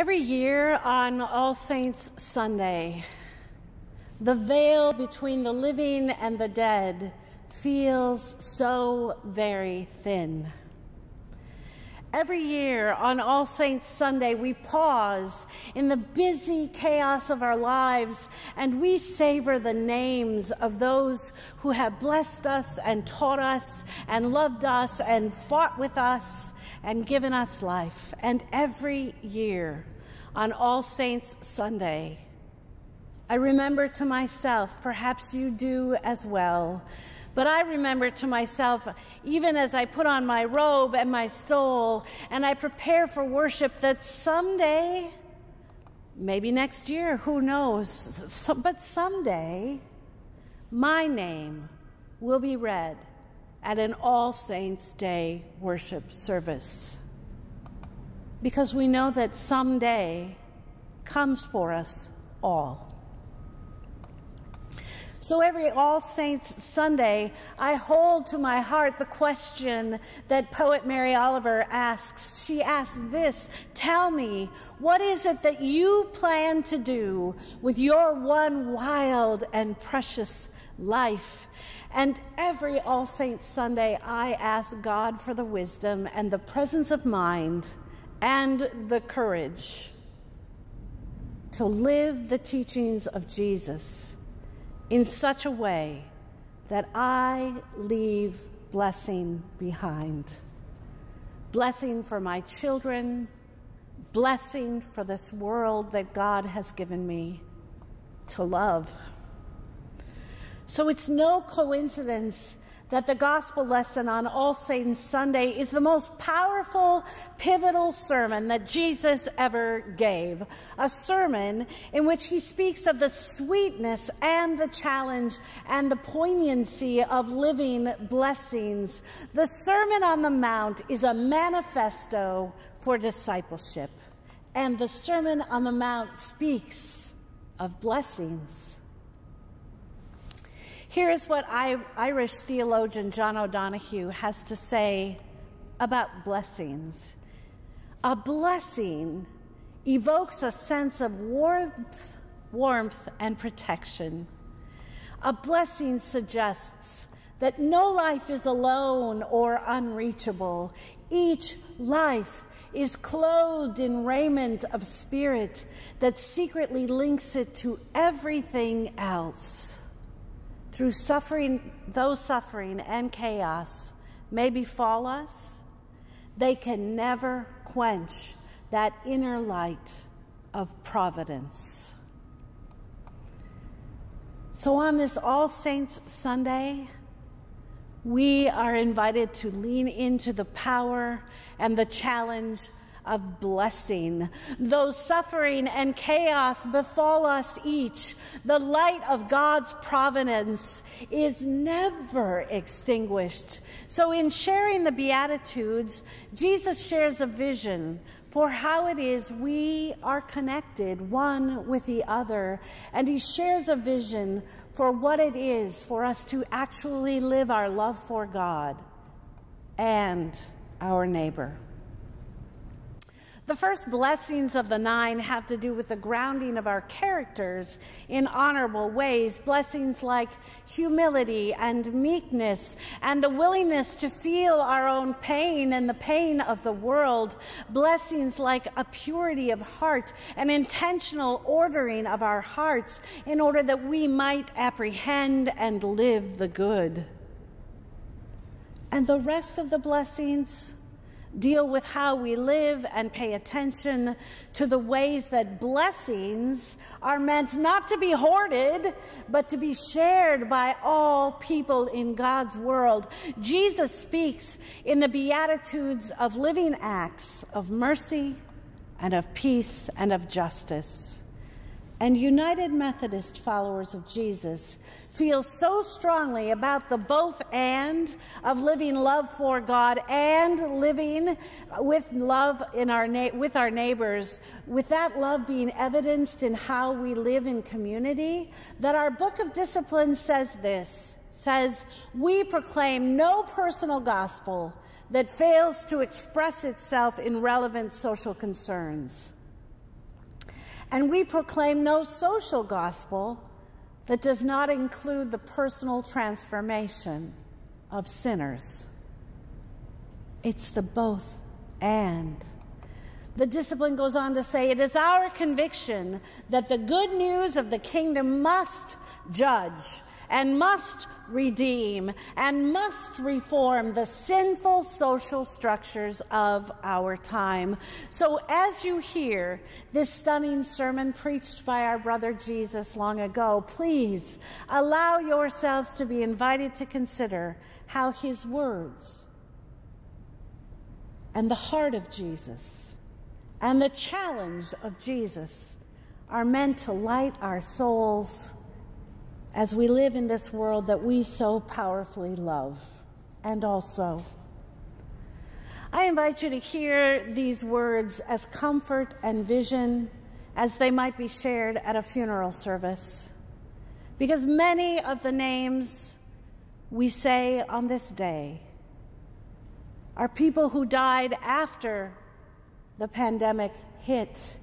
Every year on All Saints Sunday, the veil between the living and the dead feels so very thin. Every year on All Saints Sunday, we pause in the busy chaos of our lives and we savor the names of those who have blessed us and taught us and loved us and fought with us and given us life. And every year on All Saints Sunday, I remember to myself, perhaps you do as well, but I remember to myself, even as I put on my robe and my stole and I prepare for worship, that someday, maybe next year, who knows, but someday, my name will be read at an All Saints' Day worship service. Because we know that someday comes for us all. So every All Saints Sunday, I hold to my heart the question that poet Mary Oliver asks. She asks this Tell me, what is it that you plan to do with your one wild and precious life? And every All Saints Sunday, I ask God for the wisdom and the presence of mind and the courage to live the teachings of Jesus in such a way that I leave blessing behind. Blessing for my children, blessing for this world that God has given me to love. So it's no coincidence that the gospel lesson on All Saints Sunday is the most powerful, pivotal sermon that Jesus ever gave. A sermon in which he speaks of the sweetness and the challenge and the poignancy of living blessings. The Sermon on the Mount is a manifesto for discipleship, and the Sermon on the Mount speaks of blessings. Here is what Irish theologian John O'Donohue has to say about blessings. A blessing evokes a sense of warmth, warmth and protection. A blessing suggests that no life is alone or unreachable. Each life is clothed in raiment of spirit that secretly links it to everything else through suffering, though suffering and chaos may befall us, they can never quench that inner light of providence. So, on this All Saints Sunday, we are invited to lean into the power and the challenge of blessing. Though suffering and chaos befall us each, the light of God's providence is never extinguished. So, in sharing the Beatitudes, Jesus shares a vision for how it is we are connected one with the other. And he shares a vision for what it is for us to actually live our love for God and our neighbor. The first blessings of the nine have to do with the grounding of our characters in honorable ways. Blessings like humility and meekness and the willingness to feel our own pain and the pain of the world. Blessings like a purity of heart, an intentional ordering of our hearts in order that we might apprehend and live the good. And the rest of the blessings deal with how we live and pay attention to the ways that blessings are meant not to be hoarded, but to be shared by all people in God's world. Jesus speaks in the Beatitudes of living acts of mercy and of peace and of justice. And United Methodist followers of Jesus feel so strongly about the both and of living love for God and living with love in our with our neighbors, with that love being evidenced in how we live in community, that our book of discipline says this says, We proclaim no personal gospel that fails to express itself in relevant social concerns. And we proclaim no social gospel that does not include the personal transformation of sinners. It's the both and. The discipline goes on to say it is our conviction that the good news of the kingdom must judge and must redeem and must reform the sinful social structures of our time. So, as you hear this stunning sermon preached by our brother Jesus long ago, please allow yourselves to be invited to consider how his words and the heart of Jesus and the challenge of Jesus are meant to light our souls as we live in this world that we so powerfully love. And also, I invite you to hear these words as comfort and vision as they might be shared at a funeral service. Because many of the names we say on this day are people who died after the pandemic hit.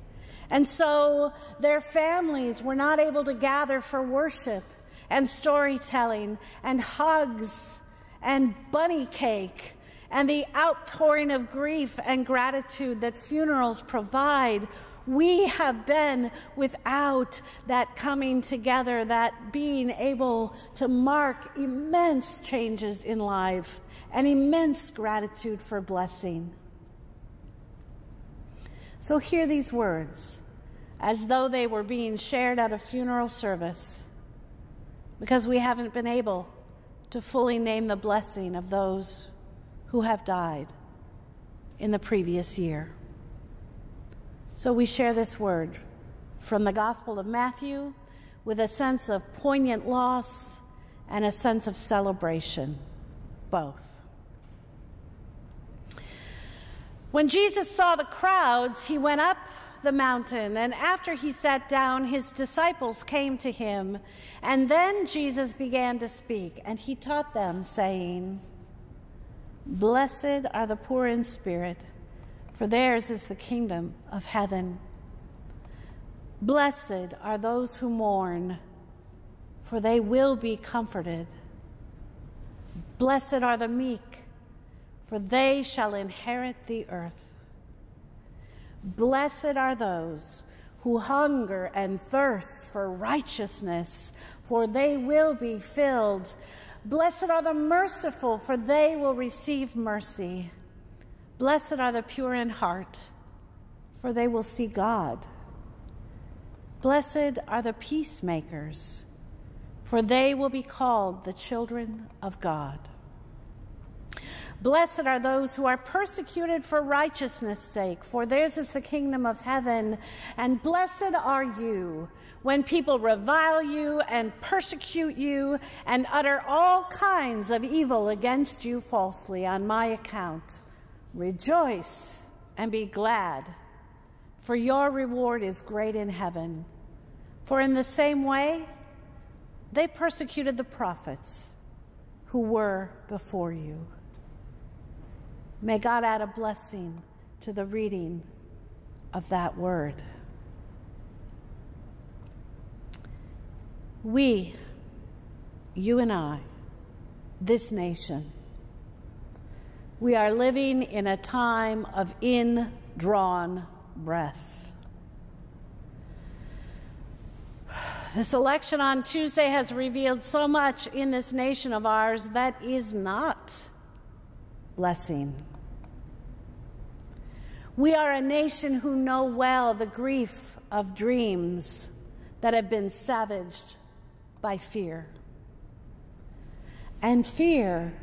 And so their families were not able to gather for worship and storytelling and hugs and bunny cake and the outpouring of grief and gratitude that funerals provide. We have been without that coming together, that being able to mark immense changes in life and immense gratitude for blessing. So hear these words as though they were being shared at a funeral service because we haven't been able to fully name the blessing of those who have died in the previous year. So we share this word from the Gospel of Matthew with a sense of poignant loss and a sense of celebration, both. When Jesus saw the crowds, he went up the mountain. And after he sat down, his disciples came to him. And then Jesus began to speak, and he taught them, saying, Blessed are the poor in spirit, for theirs is the kingdom of heaven. Blessed are those who mourn, for they will be comforted. Blessed are the meek, for they shall inherit the earth. Blessed are those who hunger and thirst for righteousness, for they will be filled. Blessed are the merciful, for they will receive mercy. Blessed are the pure in heart, for they will see God. Blessed are the peacemakers, for they will be called the children of God. Blessed are those who are persecuted for righteousness' sake, for theirs is the kingdom of heaven. And blessed are you when people revile you and persecute you and utter all kinds of evil against you falsely on my account. Rejoice and be glad, for your reward is great in heaven. For in the same way, they persecuted the prophets who were before you. May God add a blessing to the reading of that word. We, you and I, this nation, we are living in a time of indrawn breath. This election on Tuesday has revealed so much in this nation of ours that is not blessing. We are a nation who know well the grief of dreams that have been savaged by fear. And fear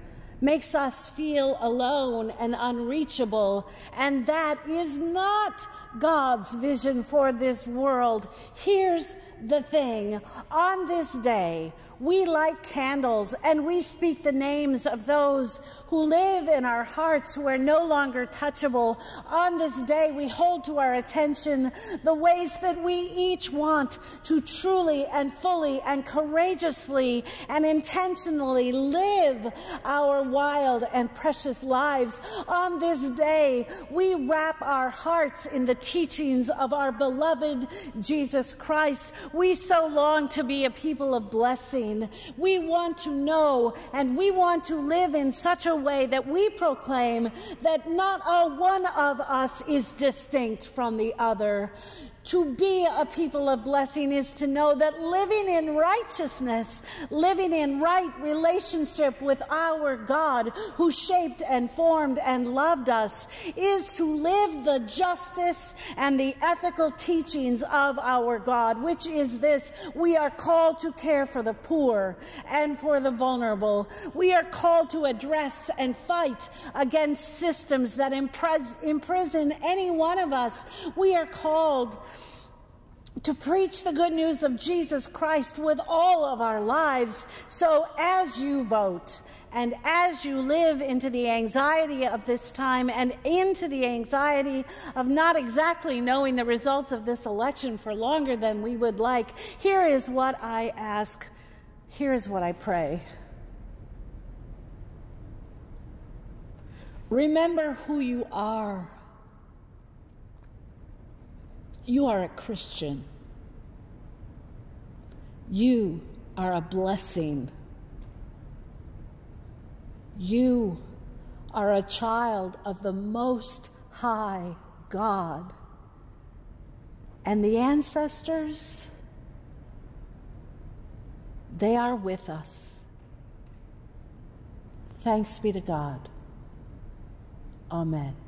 makes us feel alone and unreachable, and that is not God's vision for this world. Here's the thing on this day, we light candles and we speak the names of those who live in our hearts who are no longer touchable. On this day, we hold to our attention the ways that we each want to truly and fully and courageously and intentionally live our wild and precious lives. On this day, we wrap our hearts in the teachings of our beloved Jesus Christ. We so long to be a people of blessing. We want to know and we want to live in such a way that we proclaim that not a one of us is distinct from the other. To be a people of blessing is to know that living in righteousness, living in right relationship with our God who shaped and formed and loved us, is to live the justice and the ethical teachings of our God, which is this we are called to care for the poor and for the vulnerable. We are called to address and fight against systems that imprison any one of us. We are called to preach the good news of Jesus Christ with all of our lives. So as you vote, and as you live into the anxiety of this time and into the anxiety of not exactly knowing the results of this election for longer than we would like, here is what I ask. Here is what I pray. Remember who you are. You are a Christian. You are a blessing. You are a child of the Most High God. And the ancestors, they are with us. Thanks be to God. Amen.